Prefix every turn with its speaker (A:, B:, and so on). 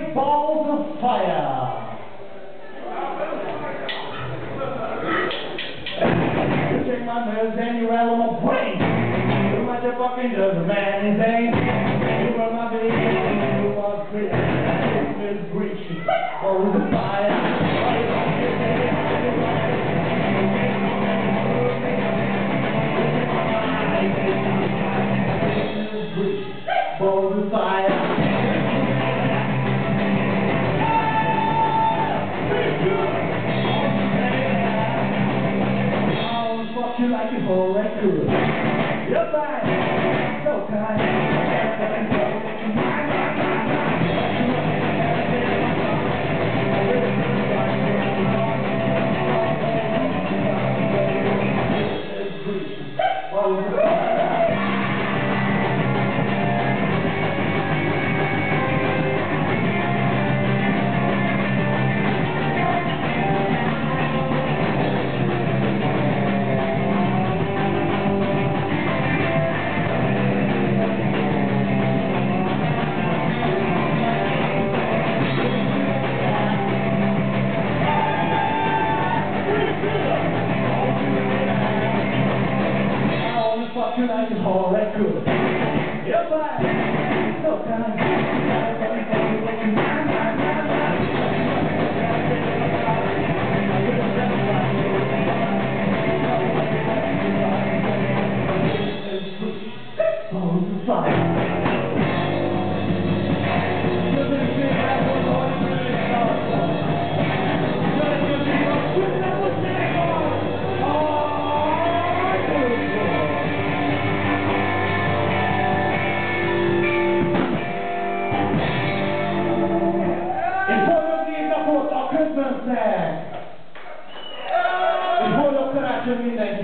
A: great balls of fire. Take my nerves and you rattle my brain. You motherfucking just man insane. You were my baby, you are great. This breach, balls of fire. You record. You're fine, so kind. You like a whole record. You're fine, of fire. Győznek! És boldog karácsony mindenki!